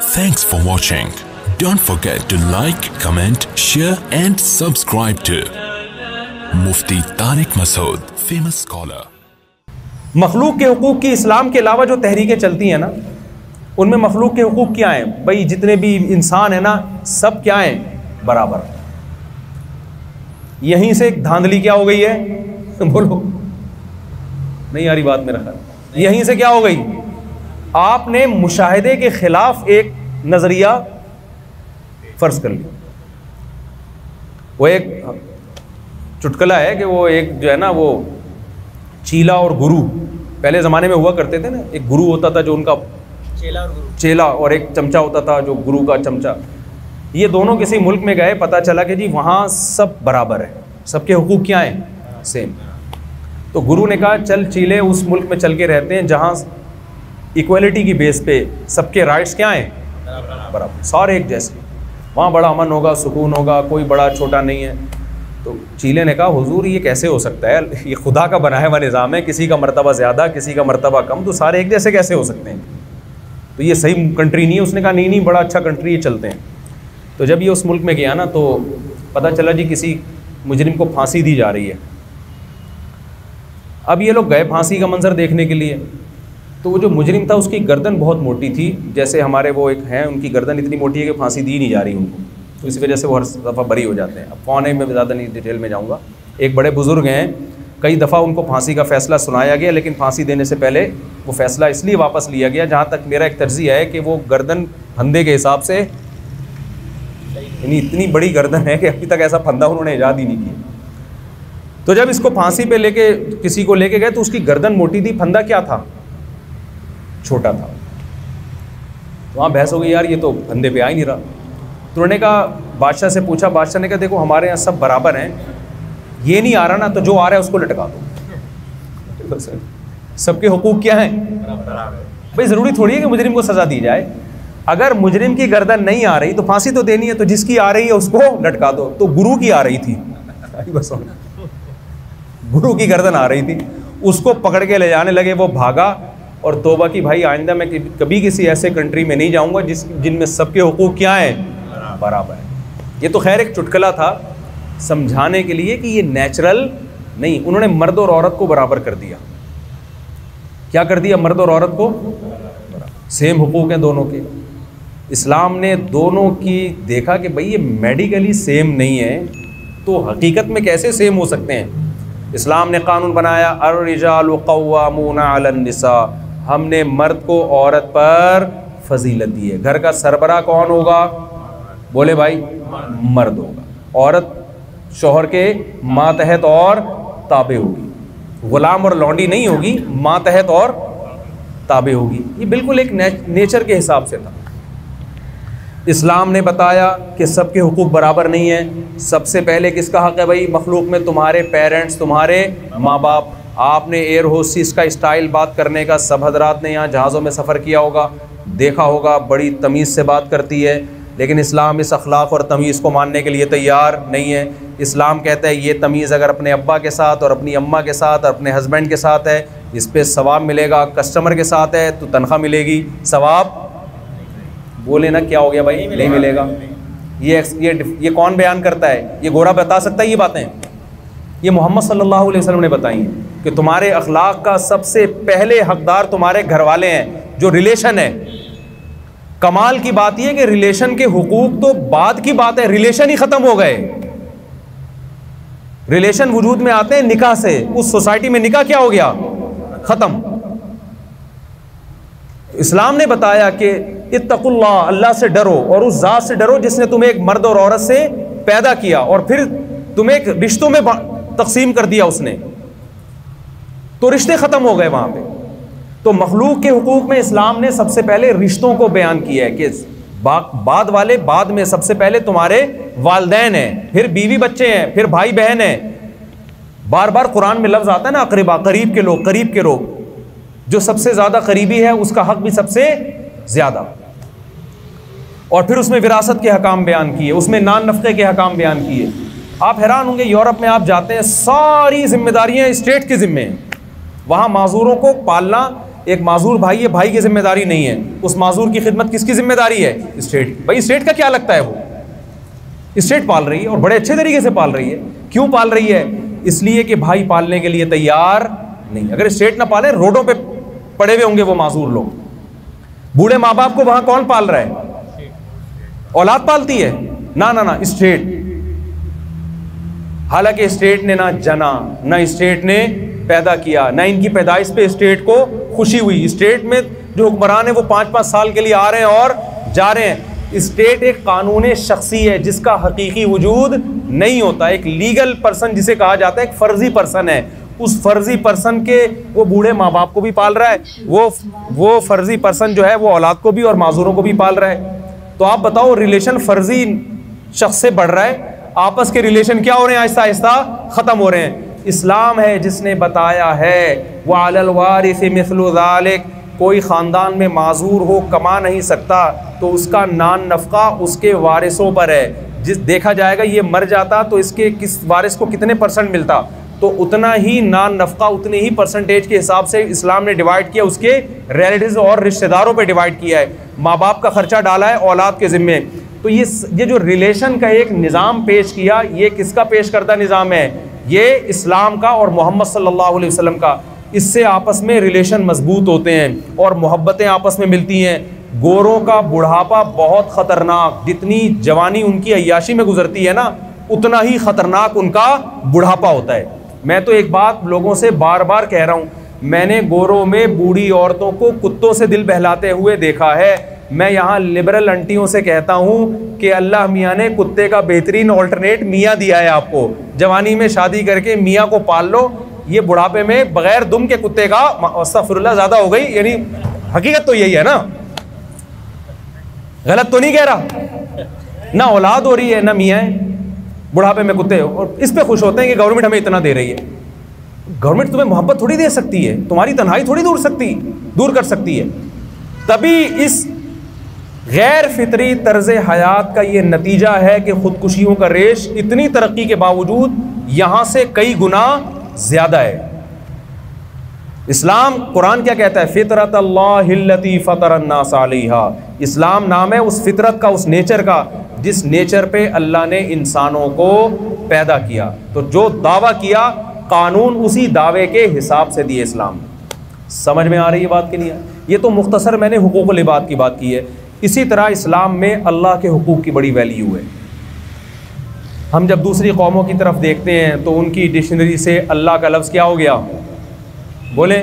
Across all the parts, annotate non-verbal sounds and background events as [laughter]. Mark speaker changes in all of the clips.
Speaker 1: Thanks for watching. Don't forget to like, comment, share and subscribe to Mufti Tariq Masood, famous scholar.
Speaker 2: मखलूक के हकूक़ की इस्लाम के अलावा जो तहरीकें चलती हैं ना उनमें मखलूक के हकूक़ क्या हैं? भाई जितने भी इंसान हैं ना सब क्या हैं? बराबर। यहीं से एक धांधली क्या हो गई है? [laughs] बोलो। नहीं आ रही बात मेरा ख्याल। यहीं से क्या हो गई? आपने मुशाहिदे के खिलाफ एक नज़रिया फ़र्ज़ कर लिया। वो एक चुटकला है कि वो एक जो है ना वो चीला और गुरु। पहले ज़माने में हुआ करते थे ना एक गुरु होता था जो उनका
Speaker 3: चेला और गुरु।
Speaker 2: चेला और एक चमचा होता था जो गुरु का चमचा। ये दोनों किसी मुल्क में गए पता चला कि जी वहाँ सब बराबर है। सबके हुकूक क्या हैं? सेम तो गुरु ने कहा चल चीले उस मुल्क में चल के रहते हैं जहाँ इक्वलिटी की बेस पे सबके राइट्स क्या हैं? बराबर। सारे एक जैसे। वहाँ बड़ा अमन होगा, सुकून होगा, कोई बड़ा छोटा नहीं है। तो चीले ने कहा, हुजूर, ये कैसे हो सकता है? ये खुदा का बनाया हुआ निज़ाम है, किसी का मरतबा ज़्यादा, किसी का मरतबा कम तो सारे एक जैसे कैसे हो सकते हैं? तो ये सही कंट्री नहीं है। उसने कहा, नहीं नहीं, बड़ा अच्छा कंट्री ये चलते हैं। तो जब ये उस मुल्क में गया ना तो पता चला जी, किसी मुजरिम को फांसी दी जा रही है। अब ये लोग गए फांसी का मंजर देखने के लिए। तो वो जो मुजरिम था, उसकी गर्दन बहुत मोटी थी। जैसे हमारे वो एक हैं, उनकी गर्दन इतनी मोटी है कि फांसी दी नहीं जा रही उनको। तो इसी वजह से वो हर दफ़ा बरी हो जाते हैं। अब कौन है, मैं ज़्यादा नहीं डिटेल में जाऊँगा। एक बड़े बुज़ुर्ग हैं, कई दफ़ा उनको फांसी का फ़ैसला सुनाया गया, लेकिन फांसी देने से पहले वो फ़ैसला इसलिए वापस लिया गया, जहाँ तक मेरा एक तर्जी है कि वो गर्दन फंदे के हिसाब से, यानी इतनी बड़ी गर्दन है कि अभी तक ऐसा फंदा उन्होंने ईजाद ही नहीं किया। तो जब इसको फांसी पे लेके, किसी को लेके गए तो उसकी गर्दन मोटी थी, फंदा क्या था? छोटा था। तो वहाँ बहस हो गई, यार, ये तो फंदे पे आ ही नहीं रहा। तो उन्होंने कहा, बादशाह से पूछा, बादशाह ने कहा, देखो, हमारे यहाँ सब बराबर हैं। ये नहीं आ रहा ना तो जो आ रहा है उसको लटका दो। [laughs] सबके हुकूक क्या हैं? भाई, ज़रूरी थोड़ी है कि मुजरिम को सज़ा दी जाए। अगर मुजरिम की गर्दन नहीं आ रही तो फांसी तो देनी है तो जिसकी आ रही है उसको लटका दो। तो गुरु की आ रही थी। बस गुरु की गर्दन आ रही थी। उसको पकड़ के ले जाने लगे, वो भागा। और तोबा की भाई, आइंदा मैं कभी किसी ऐसे कंट्री में नहीं जाऊँगा जिस, जिनमें सबके हकूक़ क्या हैं? बराबर। है ये तो खैर एक चुटकला था समझाने के लिए कि ये नेचुरल नहीं, उन्होंने मर्द और औरत को बराबर कर दिया। क्या कर दिया मर्द और औरत को? सेम हुकूक हैं दोनों के। इस्लाम ने दोनों की देखा कि भाई, ये मेडिकली सेम नहीं है तो हकीकत में कैसे सेम हो सकते हैं? इस्लाम ने कानून बनाया अरजालसा हमने मर्द को औरत पर फजीलत दी है। घर का सरबरा कौन होगा? बोले भाई, मर्द होगा। औरत शोहर के मातहत और ताबे होगी। ग़ुलाम और लौंडी नहीं होगी, मातहत और ताबे होगी। ये बिल्कुल एक नेचर के हिसाब से था। इस्लाम ने बताया कि सबके हुकूक बराबर नहीं है। सबसे पहले किसका हक़ है भाई? मखलूक में तुम्हारे पेरेंट्स, तुम्हारे माँ बाप। आपने एयर होस्टिस का स्टाइल बात करने का, सब हजरात ने यहाँ जहाज़ों में सफ़र किया होगा। देखा होगा, बड़ी तमीज़ से बात करती है। लेकिन इस्लाम इस अखलाक और तमीज़ को मानने के लिए तैयार नहीं है। इस्लाम कहता है, ये तमीज़ अगर अपने अब्बा के साथ और अपनी अम्मा के साथ और अपने हस्बैंड के साथ है, इस पर सवाब मिलेगा कस्टमर के साथ है तो तनख्वाह मिलेगी। सवाब? बोले ना, क्या हो गया भाई? नहीं मिलेगा। ये ये ये कौन बयान करता है? ये गोरा बता सकता है ये बातें? ये मोहम्मद सल्लल्लाहु अलैहि वसल्लम ने बताई हैं कि तुम्हारे अखलाक का सबसे पहले हकदार तुम्हारे घर वाले हैं, जो रिलेशन है। कमाल की बात यह कि रिलेशन के हुकूक तो बाद की बात है रिलेशन ही ख़त्म हो गए। रिलेशन वजूद में आते हैं, निकाह से। उस सोसाइटी में निकाह क्या हो गया? ख़त्म। इस्लाम ने बताया कि इत्तकुल्ला अल्लाह से डरो और उस ज़ात से डरो जिसने तुम्हें एक मर्द और औरत से पैदा किया और फिर तुम्हें एक रिश्तों में तकसीम कर दिया उसने। तो रिश्ते ख़त्म हो गए वहाँ पे। तो मखलूक के हुकूक में इस्लाम ने सबसे पहले रिश्तों को बयान किया है कि बाद वाले बाद में सबसे पहले तुम्हारे वालदेन हैं, फिर बीवी बच्चे हैं, फिर भाई बहन हैं। बार बार कुरान में लफ्ज़ आता है ना, अकरीबा, करीब के लोग, करीब के लोग जो सबसे ज़्यादा करीबी है, उसका हक भी सबसे ज़्यादा। और फिर उसमें विरासत के हकाम बयान किए, उसमें नान नफ़े के हकाम बयान किए। आप हैरान होंगे, यूरोप में आप जाते हैं, सारी जिम्मेदारियाँ स्टेट के ज़िम्मे हैं। वहाँ माजूरों को पालना एक माजूर भाई है भाई की ज़िम्मेदारी नहीं है। उस माजूर की खिदमत किसकी ज़िम्मेदारी है? स्टेट भाई स्टेट का क्या लगता है वो? स्टेट पाल रही है और बड़े अच्छे तरीके से पाल रही है। क्यों पाल रही है? इसलिए कि भाई पालने के लिए तैयार नहीं। अगर स्टेट ना पाले, रोडों पे पड़े हुए होंगे वो माजूर लोग। बूढ़े माँ बाप को वहाँ कौन पाल रहा है? औलाद पालती है? ना ना ना स्टेट हालाँकि स्टेट ने ना जना, ना स्टेट ने पैदा किया, ना इनकी पैदाइश पे स्टेट को खुशी हुई। स्टेट में जो हुक्मरान है वो पाँच पाँच साल के लिए आ रहे हैं और जा रहे हैं। स्टेट एक कानून शख्सी है जिसका हकीकी वजूद नहीं होता। एक लीगल पर्सन जिसे कहा जाता है, एक फर्जी पर्सन है। उस फर्जी पर्सन के वो बूढ़े माँ बाप को भी पाल रहा है, वो वो फर्जी पर्सन जो है वो औलाद को भी और माजूरों को भी पाल रहा है। तो आप बताओ, रिलेशन फर्जी शख्स से बढ़ रहा है आपस के रिलेशन क्या हो रहे हैं? आहिस्ता आहिस्ता ख़त्म हो रहे हैं। इस्लाम है, जिसने बताया है वारिस मिसलुजालिक कोई ख़ानदान में माजूर हो, कमा नहीं सकता तो उसका नान नफ़ा उसके वारिसों पर है। जिस, देखा जाएगा ये मर जाता तो इसके किस वारिस को कितने परसेंट मिलता? तो उतना ही नान नफ़ा उतने ही परसेंटेज के हिसाब से इस्लाम ने डिवाइड किया, उसके रिलेटिव और रिश्तेदारों पे डिवाइड किया है। माँ बाप का खर्चा डाला है, औलाद के ज़िम्मे। तो ये ये जो रिलेशन का एक निज़ाम पेश किया, ये किसका पेश करता निज़ाम है? ये इस्लाम का और मोहम्मद सल्लल्लाहु अलैहि वसल्लम का। इससे आपस में रिलेशन मज़बूत होते हैं और मोहब्बतें आपस में मिलती हैं। गोरों का बुढ़ापा बहुत ख़तरनाक, जितनी जवानी उनकी अयाशी में गुजरती है ना, उतना ही ख़तरनाक उनका बुढ़ापा होता है। मैं तो एक बात लोगों से बार बार कह रहा हूँ, मैंने गोरों में बूढ़ी औरतों को कुत्तों से दिल बहलाते हुए देखा है। मैं यहाँ लिबरल अंटियों से कहता हूँ कि अल्लाह मियाँ ने कुत्ते का बेहतरीन ऑल्टरनेट मियाँ दिया है आपको। जवानी में शादी करके मियाँ को पाल लो। ये बुढ़ापे में बगैर दुम के कुत्ते का अस्तफरल्ला ज़्यादा हो गई। यानी हकीकत तो यही है ना? गलत तो नहीं कह रहा। ना औलाद हो रही है, ना मियाँ बुढ़ापे में कुत्ते। और इस पर खुश होते हैं कि गवर्नमेंट हमें इतना दे रही है। गवर्नमेंट तुम्हें मोहब्बत थोड़ी दे सकती है। तुम्हारी तन्हाई थोड़ी दूर सकती, दूर कर सकती है। तभी इस गैर फितरी तर्ज हयात का ये नतीजा है कि ख़ुदकुशियों का रेश इतनी तरक्की के बावजूद यहाँ से कई गुना ज़्यादा है। इस्लाम, कुरान क्या कहता है? फितरत अल्लाती फ़तरन्नासालिहा इस्लाम नाम है उस फितरत का, उस नेचर का, जिस नेचर पे अल्लाह ने इंसानों को पैदा किया। तो जो दावा किया, कानून उसी दावे के हिसाब से दिए इस्लाम। समझ में आ रही है बात के लिए? ये तो मुख्तसर मैंने हुकूक लिबाद की बात की है। इसी तरह इस्लाम में अल्लाह के हकूक़ की बड़ी वैल्यू है। हम जब दूसरी कौमों की तरफ़ देखते हैं तो उनकी डिक्शनरी से अल्लाह का लफ्ज़ क्या हो गया? बोले,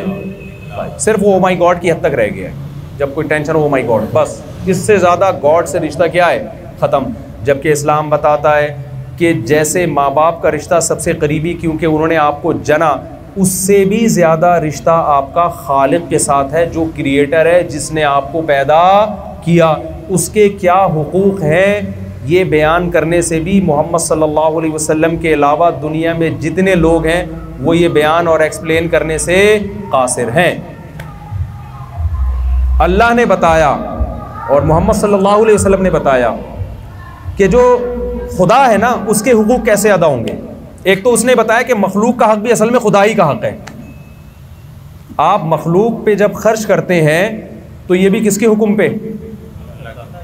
Speaker 2: सिर्फ़ वो माई गॉड की हद तक रह गया जब कोई टेंशन हो माई गॉड बस। इससे ज़्यादा गॉड से रिश्ता क्या है? ख़त्म। जबकि इस्लाम बताता है कि जैसे माँ बाप का रिश्ता सबसे करीबी, क्योंकि उन्होंने आपको जना, उससे भी ज़्यादा रिश्ता आपका खालिक के साथ है, जो क्रिएटर है, जिसने आपको पैदा किया, उसके क्या हुकूक़ हैं, ये बयान करने से भी मोहम्मद सल्लल्लाहु अलैहि वसल्लम के अलावा दुनिया में जितने लोग हैं, वो ये बयान और एक्सप्लेन करने से कासिर हैं। अल्लाह ने बताया और मोहम्मद सल्लल्लाहु अलैहि वसल्लम ने बताया कि जो खुदा है ना, उसके हुकूक कैसे अदा होंगे? एक तो उसने बताया कि मखलूक का हक भी असल में खुदा ही का हक है। आप मखलूक पे जब खर्च करते हैं तो ये भी किसके हुक्म पे?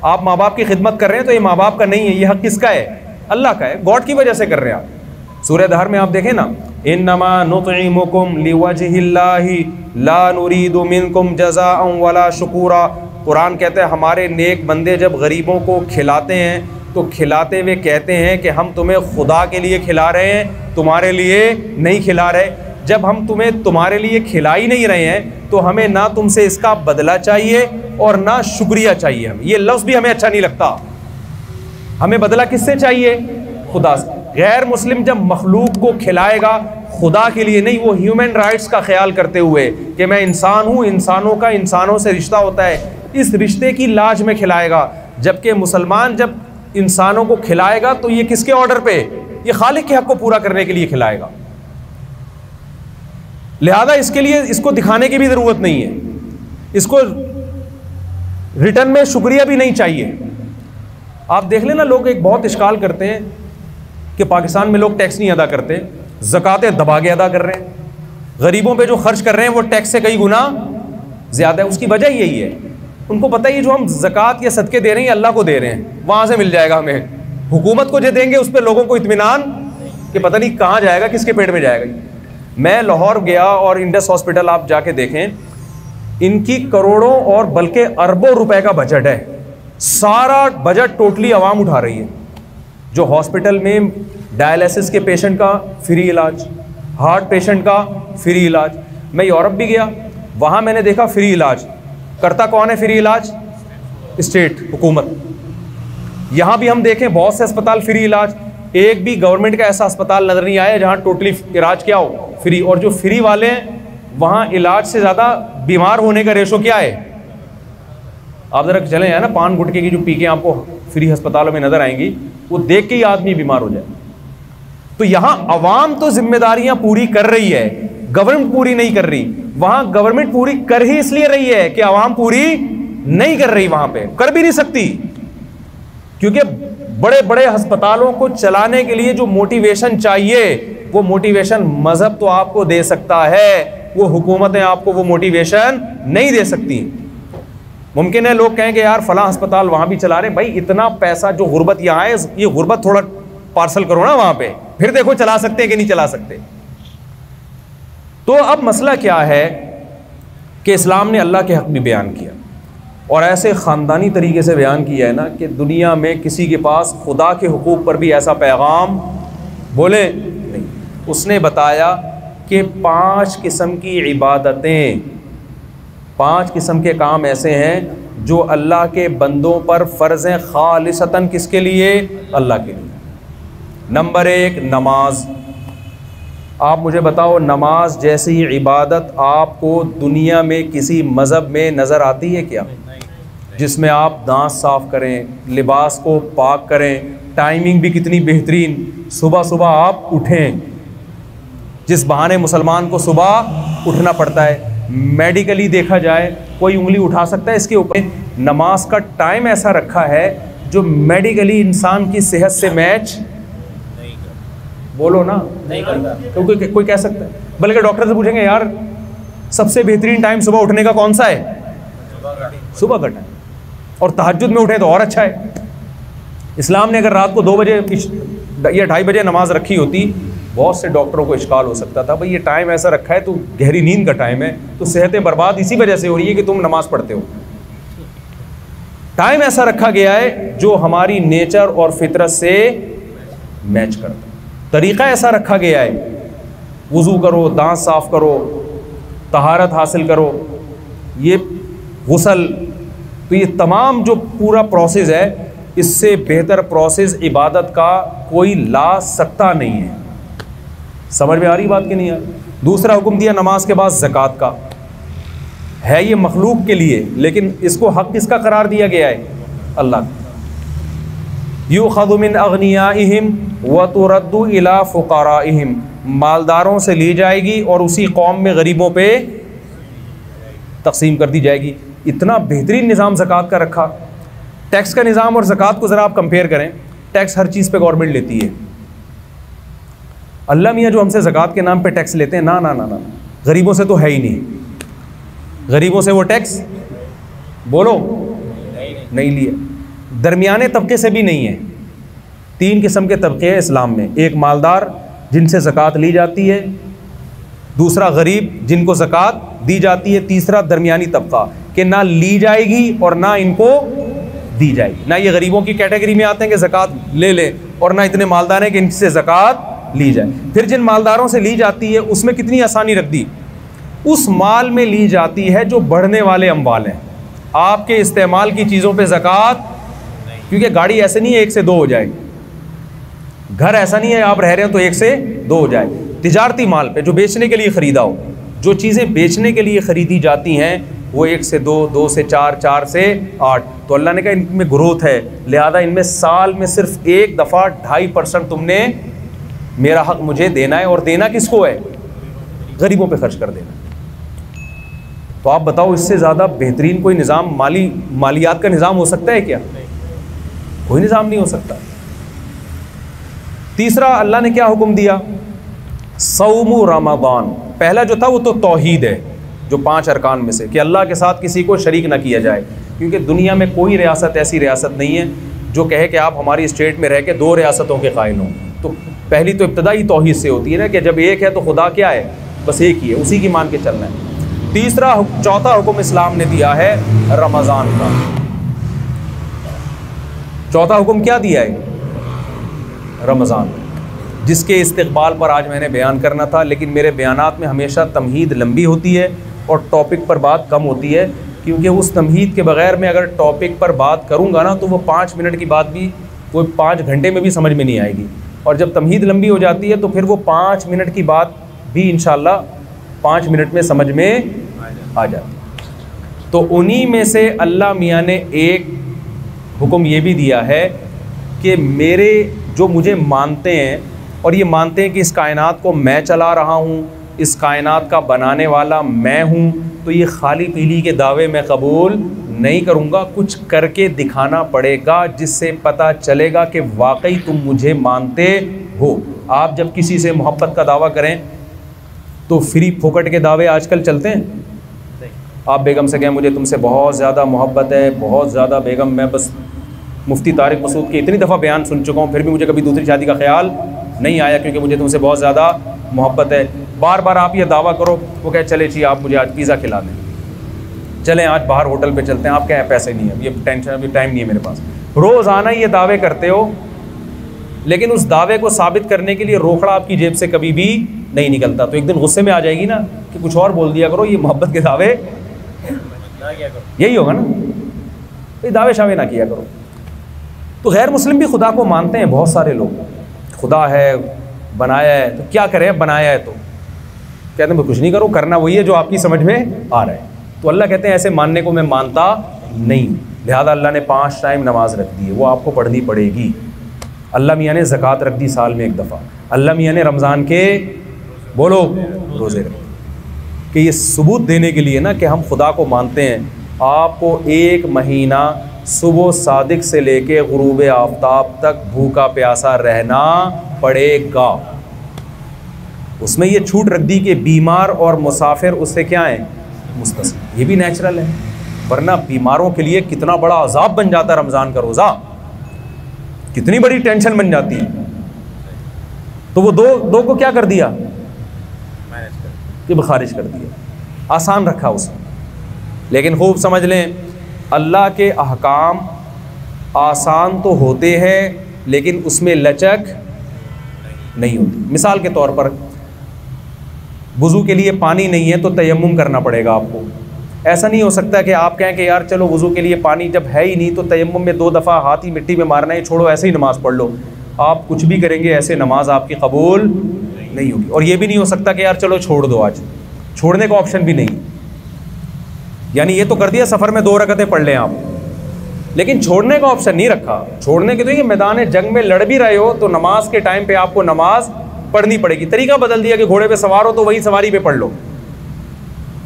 Speaker 2: आप माँ बाप की खिदमत कर रहे हैं तो ये माँ बाप का नहीं है, ये हक किसका है? अल्लाह का है। गॉड की वजह से कर रहे हैं आप। सूर्य दहर में आप देखें ना इन नमा नुतमुकुम ला नुरीदुमिनकुम जजा वला शुकूरा। कुरान कहते हैं, हमारे नेक बंदे जब गरीबों को खिलाते हैं तो खिलाते हुए कहते हैं कि हम तुम्हें खुदा के लिए खिला रहे हैं, तुम्हारे लिए नहीं खिला रहे। जब हम तुम्हें तुम्हारे लिए खिला ही नहीं रहे हैं तो हमें ना तुमसे इसका बदला चाहिए और ना शुक्रिया चाहिए हमें। ये लफ्ज़ भी हमें अच्छा नहीं लगता। हमें बदला किससे चाहिए? खुदा से। गैर मुस्लिम जब मखलूक को खिलाएगा, खुदा के लिए नहीं, वो ह्यूमन राइट्स का ख्याल करते हुए कि मैं इंसान हूँ, इंसानों का इंसानों से रिश्ता होता है, इस रिश्ते की लाज में खिलाएगा। जबकि मुसलमान जब इंसानों को खिलाएगा तो ये किसके ऑर्डर पे? ये खालिक के हक को पूरा करने के लिए खिलाएगा। लिहाजा इसके लिए इसको दिखाने की भी ज़रूरत नहीं है। इसको रिटर्न में शुक्रिया भी नहीं चाहिए। आप देख लेना, लोग एक बहुत इश्काल करते हैं कि पाकिस्तान में लोग टैक्स नहीं अदा करते, ज़क़ातें दबा के अदा कर रहे हैं। गरीबों पे जो खर्च कर रहे हैं, वो टैक्स से कई गुना ज़्यादा है। उसकी वजह यही है। उनको पता ही जो हम ज़क़़त या सदक़े दे रहे हैं अल्लाह को दे रहे हैं। वहाँ से मिल जाएगा हमें। हुकूमत को जो देंगे, उस पर लोगों को इतमान कि पता नहीं कहाँ जाएगा, किसके पेट में जाएगा मैं लाहौर गया और इंडस हॉस्पिटल आप जाके देखें, इनकी करोड़ों और बल्कि अरबों रुपए का बजट है। सारा बजट टोटली आवाम उठा रही है। जो हॉस्पिटल में डायलिसिस के पेशेंट का फ्री इलाज, हार्ट पेशेंट का फ्री इलाज, मैं यूरोप भी गया, वहाँ मैंने देखा फ्री इलाज। करता कौन है फ्री इलाज? स्टेट, हुकूमत। यहाँ भी हम देखें, बहुत से अस्पताल फ्री इलाज। एक भी गवर्नमेंट का ऐसा अस्पताल नज़र नहीं आया जहाँ टोटली इलाज क्या हो? फ्री, और जो फ्री वाले हैं, वहाँ इलाज से ज़्यादा बीमार होने का रेशो क्या है? आप ज़रा चले हैं ना, पान गुटके की जो पीके आपको फ्री अस्पतालों में नज़र आएँगी, वो देख के ही आदमी बीमार हो जाए। तो यहाँ अवाम तो जिम्मेदारियाँ पूरी कर रही है, गवर्नमेंट पूरी नहीं कर रही। वहाँ गवर्नमेंट पूरी कर ही इसलिए रही है कि आवाम पूरी नहीं कर रही वहाँ पे, कर भी नहीं सकती। क्योंकि बड़े बड़े अस्पतालों को चलाने के लिए जो मोटिवेशन चाहिए वो मोटिवेशन मज़हब तो आपको दे सकता है, वो हुकूमतें आपको वो मोटिवेशन नहीं दे सकती। मुमकिन है लोग कहेंगे यार फला अस्पताल वहाँ भी चला रहे भाई इतना पैसा जो गुर्बत यहाँ है ये गुर्बत थोड़ा पार्सल करो ना वहाँ पे, फिर देखो चला सकते हैं कि नहीं चला सकते। तो अब मसला क्या है कि इस्लाम ने अल्लाह के हक भी बयान किया। और ऐसे ख़ानदानी तरीके से बयान किया है ना कि दुनिया में किसी के पास खुदा के हकूक़ पर भी ऐसा पैगाम बोले उसने बताया कि पाँच किस्म की इबादतें, पाँच किस्म के काम ऐसे हैं जो अल्लाह के बंदों पर फ़र्ज़ खालिसतन किसके लिए? अल्लाह के लिए। नंबर एक, नमाज़। आप मुझे बताओ, नमाज़ जैसी इबादत आपको दुनिया में किसी मज़हब में नज़र आती है क्या? जिसमें आप दांत साफ़ करें, लिबास को पाक करें टाइमिंग भी कितनी बेहतरीन। सुबह सुबह आप उठें जिस बहाने मुसलमान को सुबह उठना पड़ता है मेडिकली देखा जाए कोई उंगली उठा सकता है इसके ऊपर नमाज़ का टाइम ऐसा रखा है जो मेडिकली इंसान की सेहत से मैच बोलो ना। नहीं करता। क्योंकि कोई कह सकता है? बल्कि डॉक्टर से पूछेंगे यार सबसे बेहतरीन टाइम सुबह उठने का कौन सा है? सुबह का टाइम और तहजद में उठे तो और अच्छा है। इस्लाम ने अगर रात को दो बजे या ढाई बजे नमाज़ रखी होती बहुत से डॉक्टरों को इश्काल हो सकता था, भाई, ये टाइम ऐसा रखा है तो गहरी नींद का टाइम है तो सेहतें बर्बाद इसी वजह से हो रही है कि तुम नमाज़ पढ़ते हो। टाइम ऐसा रखा गया है जो हमारी नेचर और फितरत से मैच करता तरीक़ा ऐसा रखा गया है, वज़ू करो, दांत साफ़ करो, तहारत हासिल करो, ये गसल तो ये तमाम जो पूरा प्रोसेस है, इससे बेहतर प्रोसेस इबादत का कोई ला सकता नहीं है। समझ में आ रही बात की नहीं यार दूसरा हुक्म दिया नमाज़ के बाद ज़क़़त का। है ये मखलूक के लिए, लेकिन इसको हक किसका करार दिया गया है? अल्लाह यू खदुमिन अगनियाम व तो रद्दू इला फ़ुकाराम मालदारों से ली जाएगी और उसी कौम में गरीबों पे तकसीम कर दी जाएगी। इतना बेहतरीन निज़ाम ज़क़़त का रखा। टैक्स का निज़ाम और ज़क़़त को ज़रा आप कंपेयर करें। टैक्स हर चीज़ पे गवर्नमेंट लेती है। अल्लाह मियाँ जो हमसे ज़क़़त के नाम पे टैक्स लेते हैं, ना ना ना ना गरीबों से तो है ही नहीं। गरीबों से वो टैक्स बोलो, नहीं लिया दरमियाने तबके से भी नहीं है। तीन किस्म के तबके हैं इस्लाम में। एक मालदार, जिनसे ज़क़़त ली जाती है। दूसरा गरीब, जिनको ज़क़़त दी जाती है। तीसरा दरमियानी तबका, कि ना ली जाएगी और ना इनको दी जाएगी। ना ये गरीबों की कैटेगरी में आते हैं कि ज़क़़त ले लें, और ना इतने मालदार हैं कि इनसे ज़क़़त ली जाए। फिर जिन मालदारों से ली जाती है, उसमें कितनी आसानी रख दी? उस माल में ली जाती है जो बढ़ने वाले अम्बाल हैं। आपके इस्तेमाल की चीज़ों पे ज़क़़त, क्योंकि गाड़ी ऐसे नहीं है, एक से दो हो जाएगी। घर ऐसा नहीं है, आप रह रहे हो तो एक से दो हो जाए। तिजारती माल पे जो बेचने के लिए ख़रीदा हो, जो चीज़ें बेचने के लिए ख़रीदी जाती हैं, वो एक से दो दो से चार चार से आठ। तो अल्लाह ने कहा, इनमें ग्रोथ है। लिहाजा इनमें साल में सिर्फ़ एक दफ़ा ढाई परसेंट तुमने मेरा हक मुझे देना है और देना किसको है? गरीबों पे खर्च कर देना। तो आप बताओ, इससे ज़्यादा बेहतरीन कोई निज़ाम, माली, मालियात का निज़ाम हो सकता है क्या? कोई निज़ाम नहीं हो सकता। तीसरा, अल्लाह ने क्या हुक्म दिया? सऊमु रमज़ान पहला जो था, वो तो तोहीद है, जो पाँच अरकान में से, कि अल्लाह के साथ किसी को शरीक ना किया जाए, क्योंकि दुनिया में कोई रियासत ऐसी रियासत नहीं है, जो कहे कि आप हमारी स्टेट में रह के दो रियासतों के कायल हों। तो पहली तो इब्तदाई तोहहीद से होती है ना कि जब एक है तो खुदा क्या है? बस एक ही है, उसी की मान के चलना है। तीसरा चौथा हुक्म इस्लाम ने दिया है रमज़ान का। चौथा हुक्म क्या दिया है? रमज़ान। जिसके इस्तबाल पर आज मैंने बयान करना था, लेकिन मेरे बयानात में हमेशा तमहीद लंबी होती है और टॉपिक पर बात कम होती है, क्योंकि उस तमहीद के बगैर मैं अगर टॉपिक पर बात करूँगा ना तो वो पाँच मिनट की बात भी कोई पाँच घंटे में भी समझ में नहीं आएगी। और जब तमहीद लंबी हो जाती है तो फिर वो पाँच मिनट की बात भी इन पाँच मिनट में समझ में आ जाती तो उन्हीं में से अल्लाह मियाँ ने एक हुक्म ये भी दिया है कि मेरे जो मुझे मानते हैं, और ये मानते हैं कि इस कायनात को मैं चला रहा हूँ, इस कायनात का बनाने वाला मैं हूँ तो ये खाली पीली के दावे मैं कबूल नहीं करूँगा कुछ करके दिखाना पड़ेगा जिससे पता चलेगा कि वाकई तुम मुझे मानते हो। आप जब किसी से मोहब्बत का दावा करें तो फ्री फोकट के दावे आजकल चलते हैं? आप बेगम से कहें मुझे तुमसे बहुत ज़्यादा मोहब्बत है बहुत ज़्यादा बेगम मैं बस मुफ्ती तारिक मसूद के इतनी दफ़ा बयान सुन चुका हूँ फिर भी मुझे कभी दूसरी शादी का ख्याल नहीं आया क्योंकि मुझे तुमसे बहुत ज़्यादा मोहब्बत है। बार बार आप ये दावा करो वो कहे चले जी आप मुझे आज पिज़्ज़ा खिला दें। चलें, आज बाहर होटल पे चलते हैं आप कहें पैसे नहीं है ये टेंशन अभी टाइम नहीं है मेरे पास। रोज़ाना ये दावे करते हो, लेकिन उस दावे को साबित करने के लिए रोकड़ा आपकी जेब से कभी भी नहीं निकलता। तो एक दिन गुस्से में आ जाएगी ना कि कुछ और बोल दिया करो, ये मोहब्बत के दावे। यही होगा ना। ये दावे शावे ना किया करो। तो गैर मुस्लिम भी खुदा को मानते हैं बहुत सारे लोग। खुदा है, बनाया है तो क्या करें बनाया है तो। कहते हैं कुछ नहीं करो, करना वही है जो आपकी समझ में आ रहा है। तो अल्लाह कहते हैं, ऐसे मानने को मैं मानता नहीं। लिहाजा अल्लाह ने पाँच टाइम नमाज़ रख दी है, वो आपको पढ़नी पड़ेगी। अल्लाह मियाँ ने ज़क़़त रख दी साल में एक दफ़ा। अल्लाह मियाँ ने रमज़ान के बोलो, रोज़े रख। कि ये सबूत देने के लिए ना कि हम खुदा को मानते हैं, आपको एक महीना सुबह सादिक से लेके गुरूब आफ्ताब तक भूखा प्यासा रहना पड़ेगा। उसमें ये छूट रख दी कि बीमार और मुसाफिर उससे क्या है? मुस्त ये भी नेचुरल है। वरना बीमारों के लिए कितना बड़ा अजाब बन जाता है रमज़ान का रोज़ा। कितनी बड़ी टेंशन बन जाती है। तो वो दो दो को क्या कर दिया? कि खारिज कर दिया। आसान रखा उसने। लेकिन खूब समझ लें अल्लाह के अहकाम आसान तो होते हैं लेकिन उसमें लचक नहीं होती। मिसाल के तौर पर वज़ू के लिए पानी नहीं है तो तयम करना पड़ेगा आपको। ऐसा नहीं हो सकता कि आप कहें कि यार चलो वज़ू के लिए पानी जब है ही नहीं तो तयम में दो दफ़ा हाथ ही मिट्टी में मारना है, छोड़ो, ऐसे ही नमाज़ पढ़ लो। आप कुछ भी करेंगे, ऐसे नमाज़ आपकी कबूल नहीं होगी। और ये भी नहीं हो सकता कि यार चलो छोड़ दो आज। छोड़ने का ऑप्शन भी नहीं। यानी ये तो कर दिया, सफ़र में दो रकतें पढ़ लें आप। लेकिन छोड़ने का ऑप्शन नहीं रखा। छोड़ने के तो ये मैदान जंग में लड़ भी रहे हो तो नमाज़ के टाइम पे आपको नमाज़ पढ़नी पड़ेगी। तरीका बदल दिया कि घोड़े पे सवार हो तो वही सवारी पे पढ़ लो।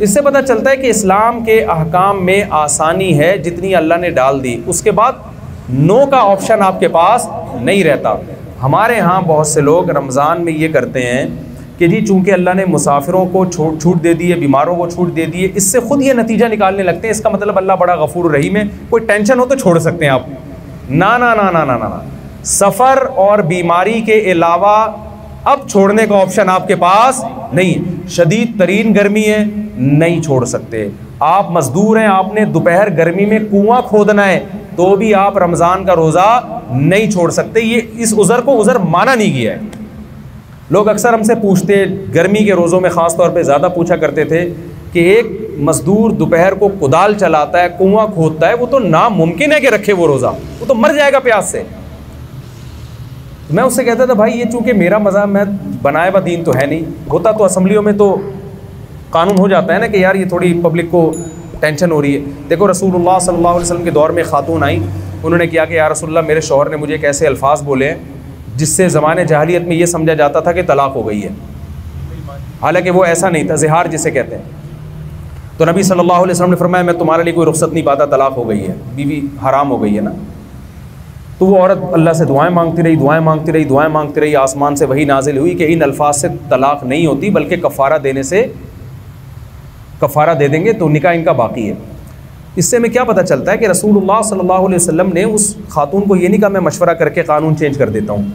Speaker 2: इससे पता चलता है कि इस्लाम के अहकाम में आसानी है, जितनी अल्लाह ने डाल दी। उसके बाद नो का ऑप्शन आपके पास नहीं रहता। हमारे यहाँ बहुत से लोग रमज़ान में ये करते हैं कि जी, चूँकि अल्लाह ने मुसाफिरों को छूट छूट दे दी है, बीमारों को छूट दे दी है, इससे खुद ये नतीजा निकालने लगते हैं। इसका मतलब अल्लाह बड़ा गफूर रहीम है। कोई टेंशन हो तो छोड़ सकते हैं आप। ना ना ना ना ना ना ना। सफ़र और बीमारी के अलावा अब छोड़ने का ऑप्शन आपके पास नहीं शदीद तरीन गर्मी है, नहीं छोड़ सकते। आप मजदूर हैं, आपने दोपहर गर्मी में कुआँ खोदना है तो भी आप रमज़ान का रोज़ा नहीं छोड़ सकते। ये इस उज़र को उज़र माना नहीं गया है। लोग अक्सर हमसे पूछते, गर्मी के रोज़ों में ख़ास तौर पे ज़्यादा पूछा करते थे कि एक मज़दूर दोपहर को कुदाल चलाता है, कुआँ खोदता है, वो तो नामुमकिन है कि रखे वो रोज़ा। वो तो मर जाएगा प्यास से। मैं उससे कहता था, भाई, ये चूँकि मेरा मज़ा मैं बनाए हुआ दीन तो है नहीं। होता तो असम्बलियों में तो कानून हो जाता है ना कि यार ये थोड़ी पब्लिक को टेंशन हो रही है। देखो, रसूलुल्लाह सल्लल्लाहु अलैहि वसल्लम के दौर में खातून आई। उन्होंने किया कि यार रसुल्ला मेरे शोहर ने मुझे कैसे अल्फाज बोले हैं जिससे ज़माने जहालियत में ये समझा जाता था कि तलाक हो गई है। हालाँकि वो ऐसा नहीं था, जिहार जिसे कहते हैं। तो नबी सल्लल्लाहु अलैहि वसल्लम ने फरमाया, मैं तुम्हारे लिए कोई रुख्सत नहीं पाता, तलाक हो गई है। बीवी हराम हो गई है ना? तो वो औरत अल्लाह से दुआएँ मांगती रही, दुआएँ मांगती रही, दुआएँ मांगती रही। आसमान से वही नाजिल हुई कि इन अल्फाज से तलाक नहीं होती, बल्कि कफ़ारा देने से कफ़ारा दे देंगे तो निकाह इनका बाकी है। इससे हमें क्या पता चलता है कि रसूलुल्लाह सल्लल्लाहु अलैहि वसल्लम ने उस खातून को ये नहीं कहा, मैं मशवरा करके कानून चेंज कर देता हूँ।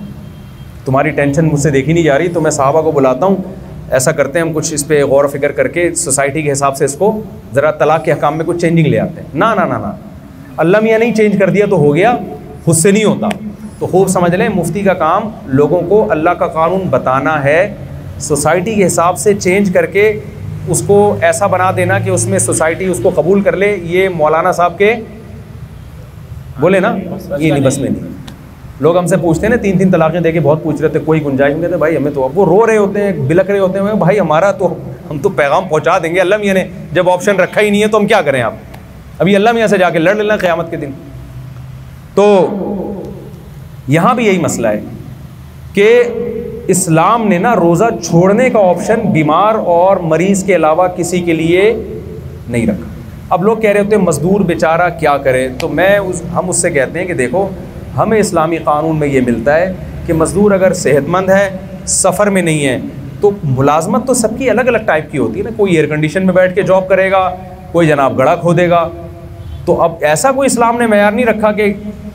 Speaker 2: तुम्हारी टेंशन मुझसे देखी नहीं जा रही तो मैं साहबा को बुलाता हूँ। ऐसा करते हैं, हम कुछ इस पर गौर फ़िक्र करके सोसाइटी के हिसाब से इसको ज़रा तलाक के हकाम में कुछ चेंजिंग ले आते हैं। ना ना ना ना। अल्लाह मियाँ नहीं चेंज कर दिया तो हो गया। खुद से नहीं होता। तो खूब समझ लें, मुफ्ती का काम लोगों को अल्लाह का कानून बताना है। सोसाइटी के हिसाब से चेंज करके उसको ऐसा बना देना कि उसमें सोसाइटी उसको कबूल कर ले। ये मौलाना साहब के बोले ना, ये नहीं, बस में नहीं। लोग हमसे पूछते हैं ना तीन तीन तलाक़ें दे के बहुत पूछ रहे थे, कोई गुंजाइश नहीं कहते भाई, हमें तो अब वो रो रहे होते हैं बिलक रहे होते हैं भाई, हमारा तो हम तो पैगाम पहुँचा देंगे, अल्लाह मियाँ ने जब ऑप्शन रखा ही नहीं है तो हम क्या करें आप? अभी अल्लाह मियाँ से जाके लड़ लेना, क़्यामत के दिन। तो यहाँ भी यही मसला है कि इस्लाम ने ना रोज़ा छोड़ने का ऑप्शन बीमार और मरीज़ के अलावा किसी के लिए नहीं रखा। अब लोग कह रहे होते मज़दूर बेचारा क्या करे? तो मैं उस, हम उससे कहते हैं कि देखो, हमें इस्लामी कानून में ये मिलता है कि मज़दूर अगर सेहतमंद है, सफ़र में नहीं है तो मुलाजमत तो सबकी अलग अलग टाइप की होती है ना। कोई एयर कंडीशन में बैठ के जॉब करेगा, कोई जनाब गड़ा खोदेगा। तो अब ऐसा कोई इस्लाम ने मैार नहीं रखा कि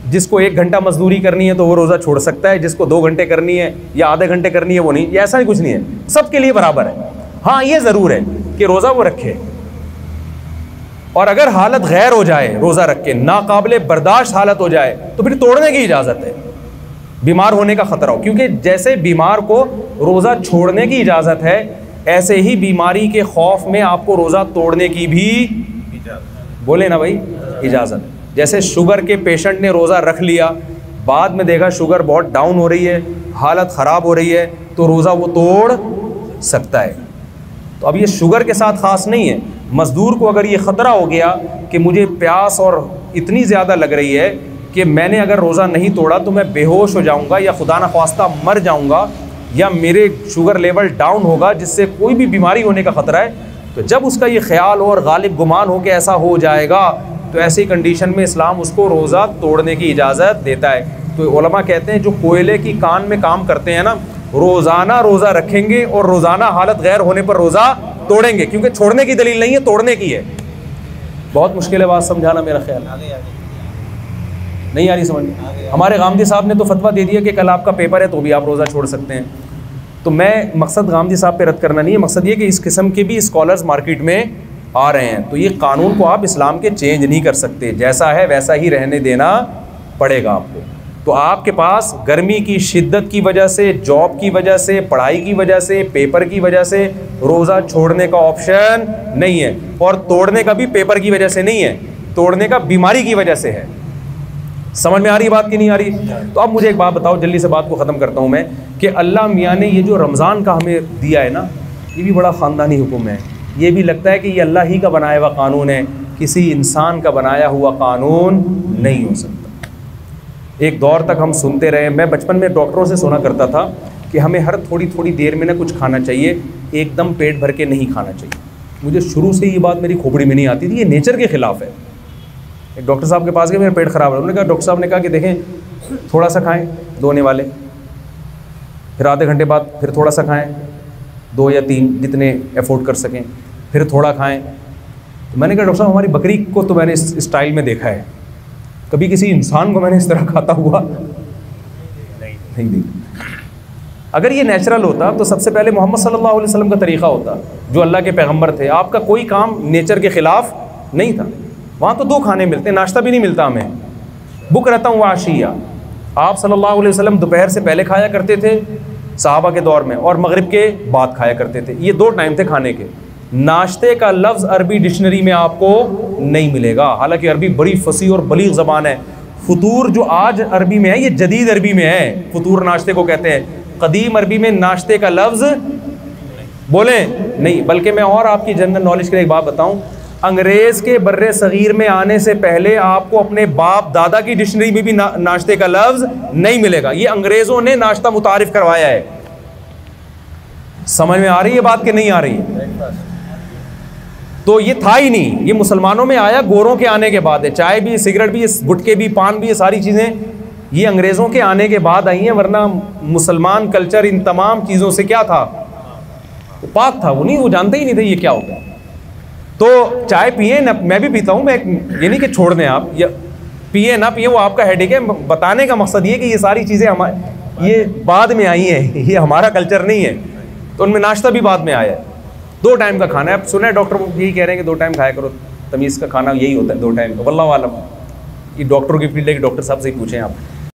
Speaker 2: जिसको एक घंटा मजदूरी करनी है तो वो रोज़ा छोड़ सकता है, जिसको दो घंटे करनी है या आधे घंटे करनी है वो नहीं। ऐसा ही कुछ नहीं है। सबके लिए बराबर है। हाँ ये ज़रूर है कि रोज़ा वो रखे। और अगर हालत गैर हो जाए रोज़ा रख के, नाकबिल बर्दाश्त हालत हो जाए तो फिर तोड़ने की इजाज़त है। बीमार होने का ख़तरा हो। क्योंकि जैसे बीमार को रोज़ा छोड़ने की इजाज़त है, ऐसे ही बीमारी के खौफ में आपको रोज़ा तोड़ने की भी बोले ना भाई, इजाज़त जैसे शुगर के पेशेंट ने रोज़ा रख लिया, बाद में देखा शुगर बहुत डाउन हो रही है, हालत ख़राब हो रही है तो रोज़ा वो तोड़ सकता है। तो अब ये शुगर के साथ ख़ास नहीं है। मज़दूर को अगर ये ख़तरा हो गया कि मुझे प्यास और इतनी ज़्यादा लग रही है कि मैंने अगर रोज़ा नहीं तोड़ा तो मैं बेहोश हो जाऊँगा या खुदा न खास्ता मर जाऊँगा या मेरे शुगर लेवल डाउन होगा, जिससे कोई भी बीमारी होने का ख़तरा है तो जब उसका ये ख्याल हो और गालिब गुमान हो कि ऐसा हो जाएगा तो ऐसी कंडीशन में इस्लाम उसको रोज़ा तोड़ने की इजाज़त देता है। तो ओलमा कहते हैं जो कोयले की कान में काम करते हैं ना रोज़ाना रोज़ा रखेंगे और रोज़ाना हालत गैर होने पर रोज़ा तोड़ेंगे क्योंकि छोड़ने की दलील नहीं है तोड़ने की है। बहुत मुश्किल है बात समझाना मेरा ख्याल। नहीं आ रही समझ हमारे गांधी साहब ने तो फतवा दे दिया कि कल आपका पेपर है तो भी आप रोज़ा छोड़ सकते हैं। तो मैं मकसद गांधी साहब पे रद्द करना नहीं है मकसद ये कि इस किस्म के भी स्कॉलर्स मार्केट में आ रहे हैं। तो ये कानून को आप इस्लाम के चेंज नहीं कर सकते। जैसा है वैसा ही रहने देना पड़ेगा आपको। तो आपके पास गर्मी की शिद्दत की वजह से, जॉब की वजह से, पढ़ाई की वजह से, पेपर की वजह से रोज़ा छोड़ने का ऑप्शन नहीं है। और तोड़ने का भी पेपर की वजह से नहीं है। तोड़ने का बीमारी की वजह से है। समझ में आ रही बात की नहीं आ रही? तो अब मुझे एक बात बताओ, जल्दी से बात को ख़त्म करता हूँ मैं, कि अल्लाह मियाँ ने ये जो रमज़ान का हमें दिया है ना, ये भी बड़ा ख़ानदानी हुक्म है। ये भी लगता है कि ये अल्लाह ही का बनाया हुआ कानून है, किसी इंसान का बनाया हुआ कानून नहीं हो सकता। एक दौर तक हम सुनते रहे, मैं बचपन में डॉक्टरों से सुना करता था कि हमें हर थोड़ी थोड़ी देर में ना कुछ खाना चाहिए, एकदम पेट भर के नहीं खाना चाहिए। मुझे शुरू से ये बात मेरी खोपड़ी में नहीं आती थी, ये नेचर के ख़िलाफ़ है। एक डॉक्टर साहब के पास गए, मेरा पेट ख़राब है उन्होंने कहा, डॉक्टर साहब ने कहा कि देखें, थोड़ा सा खाएँ दोने वाले। फिर आधे घंटे बाद फिर थोड़ा सा खाएँ, दो या तीन जितने अफोर्ड कर सकें। फिर थोड़ा खाएँ। तो मैंने कहा डॉक्टर साहब हमारी बकरी को तो मैंने इस स्टाइल में देखा है। कभी किसी इंसान को मैंने इस तरह खाता हुआ? नहीं। नहीं देखा। अगर ये नेचुरल होता तो सबसे पहले मोहम्मद सल्लल्लाहु अलैहि वसल्लम का तरीक़ा होता जो अल्लाह के पैगंबर थे। आपका कोई काम नेचर के ख़िलाफ़ नहीं था। वहाँ तो दो खाने मिलते नाश्ता भी नहीं मिलता हमें। बुक रहता हूँ आशिया। आप सल्लल्लाहु अलैहि वसल्लम दोपहर से पहले खाया करते थे साहबा के दौर में और मगरिब के बाद खाया करते थे। ये दो टाइम थे खाने के। नाश्ते का लफ्ज़ अरबी डिक्शनरी में आपको नहीं मिलेगा। हालाँकि अरबी बड़ी फसी और बलीग ज़बान है। फतूर जो आज अरबी में है ये जदीद अरबी में है। फतूर नाश्ते को कहते हैं। कदीम अरबी में नाश्ते का लफ्ज़ बोले? नहीं बल्कि मैं और आपकी जनरल नॉलेज के लिए एक बात बताऊँ। अंग्रेज़ के बर्र सग़ीर में आने से पहले आपको अपने बाप दादा की डिक्शनरी में भी ना, नाश्ते का लफ्ज़ नहीं मिलेगा। ये अंग्रेज़ों ने नाश्ता मुतारफ़ करवाया है। समझ में आ रही है बात कि नहीं आ रही? है तो ये था ही नहीं। ये मुसलमानों में आया, गोरों के आने के बाद है। चाय भी, सिगरेट भी, गुटके भी, पान भी, ये सारी चीज़ें ये अंग्रेज़ों के आने के बाद आई हैं, वरना मुसलमान कल्चर इन तमाम चीज़ों से क्या था? वो पाक था। वो नहीं, वो जानते ही नहीं थे ये क्या होगा तो चाय पिए ना, मैं भी पीता हूँ, मैं ये नहीं कि छोड़ दें आप, या पिए ना पिए, वो आपका हेडेक है। बताने का मकसद ये कि ये सारी चीज़ें हमारे, ये बाद में आई हैं, [laughs] ये हमारा कल्चर नहीं है। तो उनमें नाश्ता भी बाद में आया है। दो टाइम का खाना है। अब सुना है डॉक्टर यही कह रहे हैं कि दो टाइम खाया करो, तमीज़ का खाना यही होता है, दो टाइम का। वल्ला वालम ये डॉक्टरों की फ़ील्ड है कि डॉक्टर साहब से ही पूछें आप।